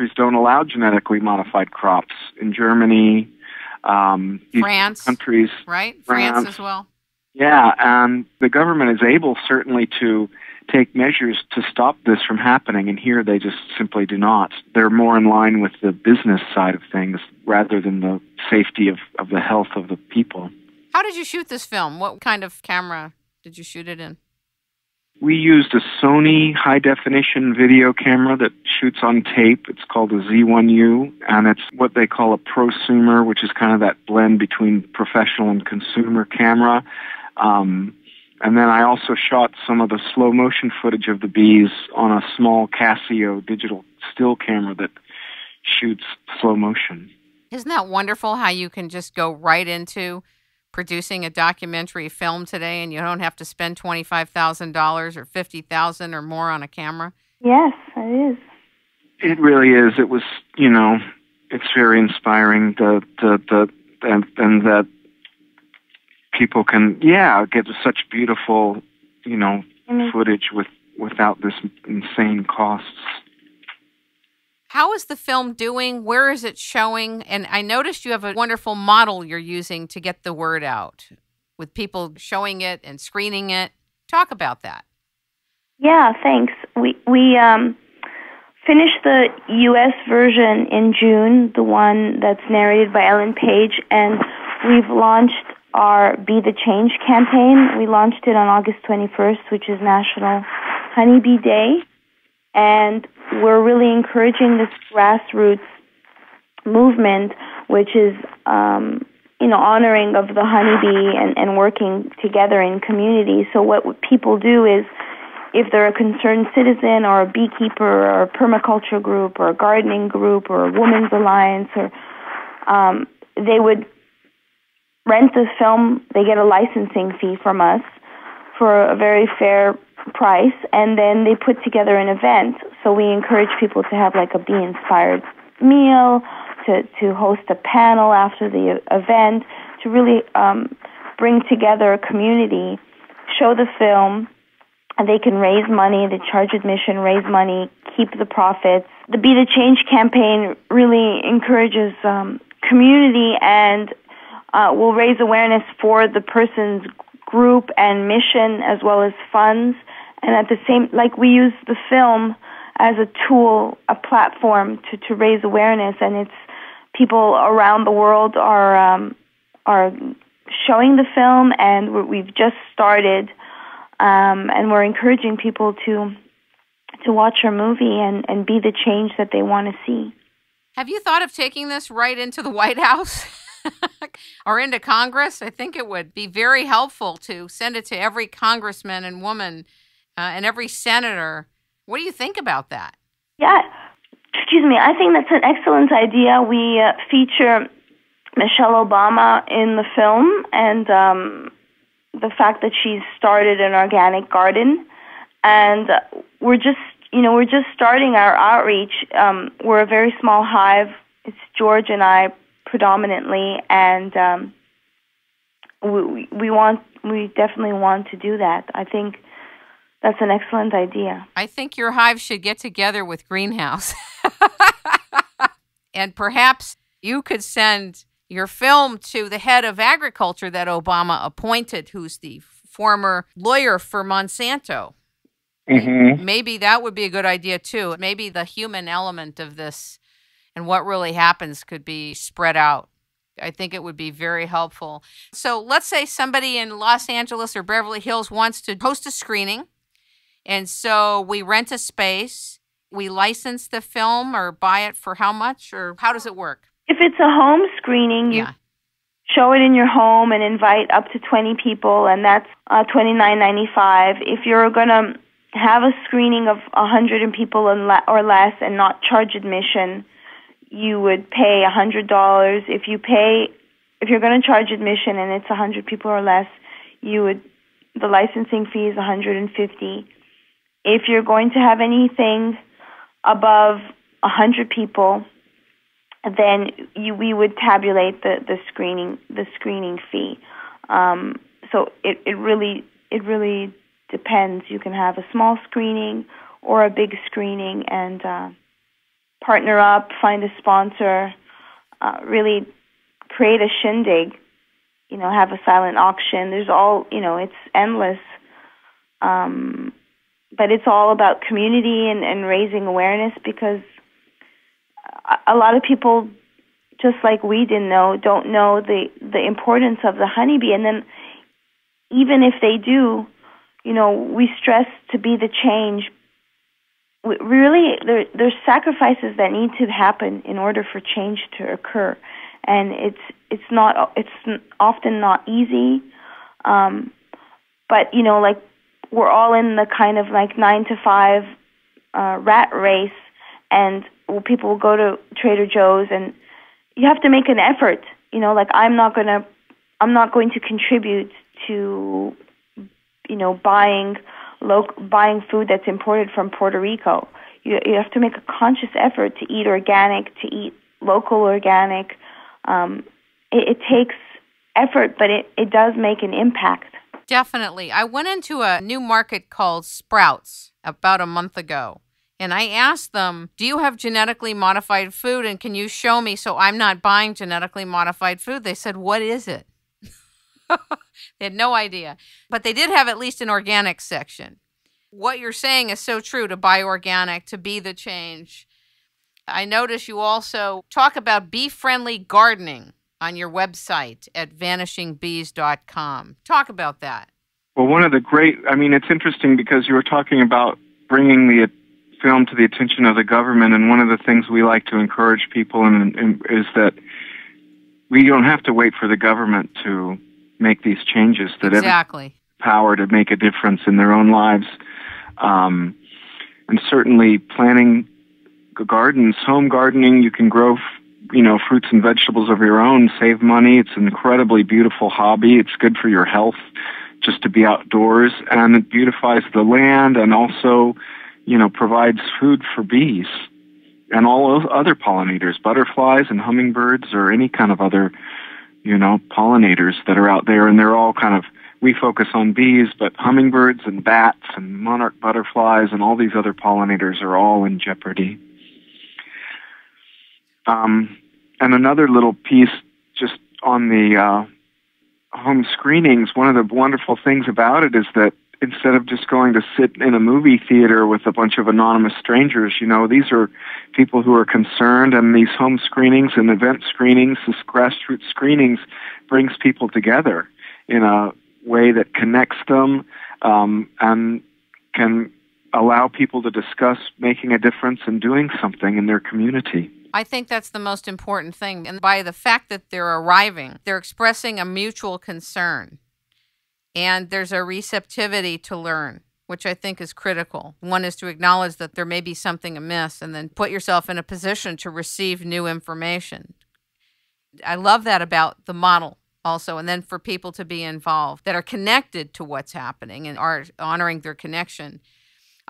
countries don't allow genetically modified crops. In Germany, um, France, countries, right? France, France as well. Yeah, and the government is able certainly to take measures to stop this from happening, and here they just simply do not. They're more in line with the business side of things rather than the safety of, of the health of the people. How did you shoot this film? What kind of camera did you shoot it in? We used a Sony high definition video camera that shoots on tape. It's called a Z1U, and it's what they call a prosumer, which is kind of that blend between professional and consumer camera. Um, and then I also shot some of the slow motion footage of the bees on a small Casio digital still camera that shoots slow motion. Isn't that wonderful how you can just go right into producing a documentary film today and you don't have to spend $25,000 or 50,000 or more on a camera? Yes, it is. It really is. It was, you know, it's very inspiring the the the and and that people can yeah, get such beautiful, you know, Mhm. footage with without this insane costs. How is the film doing? Where is it showing? And I noticed you have a wonderful model you're using to get the word out with people showing it and screening it. Talk about that. Yeah, thanks. We we um finished the US version in June, the one that's narrated by Ellen Page, and we've launched our Be the Change campaign. We launched it on August 21st, which is National Honeybee Day, and we're really encouraging this grassroots movement, which is um, you know honoring of the honeybee and, and working together in community. So what people do is if they're a concerned citizen or a beekeeper or a permaculture group or a gardening group or a women's alliance or um, they would rent the film they get a licensing fee from us for a very fair price and then they put together an event so we encourage people to have like a bee inspired meal to to host a panel after the event to really um, bring together a community show the film and they can raise money, they charge admission, raise money, keep the profits. The Be the Change campaign really encourages um, community and uh, will raise awareness for the person's group and mission as well as funds. And at the same, like we use the film as a tool, a platform to, to raise awareness, and it's people around the world are um, are showing the film, and we've just started um, and we're encouraging people to to watch our movie and, and be the change that they want to see. Have you thought of taking this right into the White House or into Congress? I think it would be very helpful to send it to every congressman and woman uh, and every senator. What do you think about that? Yeah, excuse me. I think that's an excellent idea. We uh, feature Michelle Obama in the film, and um, the fact that she's started an organic garden, and we're just you know we're just starting our outreach. Um, we're a very small hive. It's George and I predominantly, and um, we we want we definitely want to do that. I think that's an excellent idea. I think your hive should get together with Greenhouse, and perhaps you could send your film to the head of agriculture that Obama appointed, who's the former lawyer for Monsanto. Mm-hmm. Maybe that would be a good idea too. Maybe the human element of this and what really happens could be spread out. I think it would be very helpful. So let's say somebody in Los Angeles or Beverly Hills wants to host a screening. And so we rent a space, we license the film or buy it for how much or how does it work? If it's a home screening, you Yeah. show it in your home and invite up to 20 people, and that's uh, 29.95. If you're gonna have a screening of 100 people and or less and not charge admission, you would pay a $100. If you pay, if you're gonna charge admission and it's a 100 people or less, you would the licensing fee is a 150. If you're going to have anything above a 100 people, then you, we would tabulate the, the screening the screening fee. Um, so it, it really it really depends. You can have a small screening or a big screening, and uh, partner up, find a sponsor, uh, really create a shindig, you know, have a silent auction. There's all, you know, it's endless. Um, but it's all about community and, and raising awareness because a lot of people, just like we didn't know, don't know the the importance of the honeybee. And then, even if they do, you know, we stress to be the change. Really, there there's sacrifices that need to happen in order for change to occur, and it's it's not it's often not easy. Um, but you know, like we're all in the kind of like nine to five uh, rat race, and people will go to Trader Joe's, and you have to make an effort. You know, like I'm not gonna, I'm not going to contribute to, you know, buying local, buying food that's imported from Puerto Rico. You you have to make a conscious effort to eat organic, to eat local organic. Um, it, it takes effort, but it, it does make an impact. Definitely. I went into a new market called Sprouts about a month ago. And I asked them, Do you have genetically modified food? And can you show me so I'm not buying genetically modified food? They said, What is it? they had no idea. But they did have at least an organic section. What you're saying is so true to buy organic, to be the change. I notice you also talk about bee friendly gardening on your website at vanishingbees.com. Talk about that. Well, one of the great, I mean, it's interesting because you were talking about bringing the film to the attention of the government, and one of the things we like to encourage people in, in, is that we don't have to wait for the government to make these changes. That exactly power to make a difference in their own lives, um, and certainly planting gardens, home gardening. You can grow you know, fruits and vegetables of your own, save money. It's an incredibly beautiful hobby. It's good for your health just to be outdoors and it beautifies the land and also, you know, provides food for bees and all other pollinators, butterflies and hummingbirds or any kind of other, you know, pollinators that are out there and they're all kind of we focus on bees, but hummingbirds and bats and monarch butterflies and all these other pollinators are all in jeopardy. Um, and another little piece just on the uh, home screenings, one of the wonderful things about it is that instead of just going to sit in a movie theater with a bunch of anonymous strangers, you know, these are people who are concerned, and these home screenings and event screenings, this grassroots screenings, brings people together in a way that connects them um, and can allow people to discuss making a difference and doing something in their community. I think that's the most important thing. And by the fact that they're arriving, they're expressing a mutual concern. And there's a receptivity to learn, which I think is critical. One is to acknowledge that there may be something amiss and then put yourself in a position to receive new information. I love that about the model also and then for people to be involved that are connected to what's happening and are honoring their connection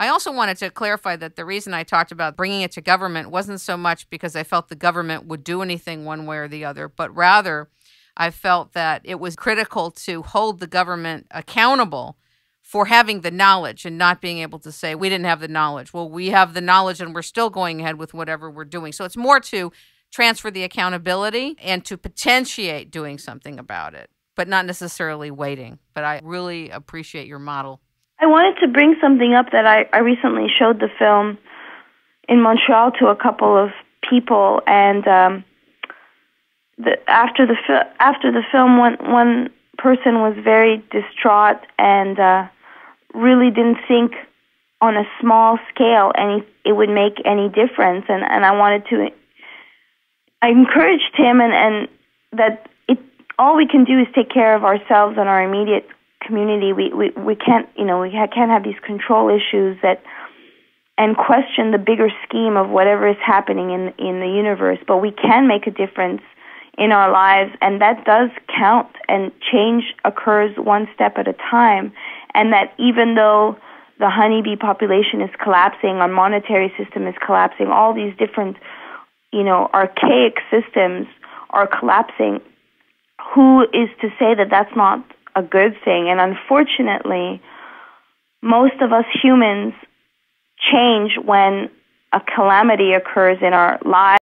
I also wanted to clarify that the reason I talked about bringing it to government wasn't so much because I felt the government would do anything one way or the other, but rather I felt that it was critical to hold the government accountable for having the knowledge and not being able to say, we didn't have the knowledge. Well, we have the knowledge and we're still going ahead with whatever we're doing. So it's more to transfer the accountability and to potentiate doing something about it, but not necessarily waiting. But I really appreciate your model. I wanted to bring something up that I, I recently showed the film in Montreal to a couple of people, and um, the, after the fi- after the film, one one person was very distraught and uh, really didn't think on a small scale any it would make any difference, and and I wanted to. I encouraged him and and that it all we can do is take care of ourselves and our immediate community. We, we, we can't, you know, we can't have these control issues that and question the bigger scheme of whatever is happening in in the universe. But we can make a difference in our lives, and that does count. And change occurs one step at a time. And that even though the honeybee population is collapsing, our monetary system is collapsing, all these different, you know, archaic systems are collapsing. Who is to say that that's not a good thing. And unfortunately, most of us humans change when a calamity occurs in our lives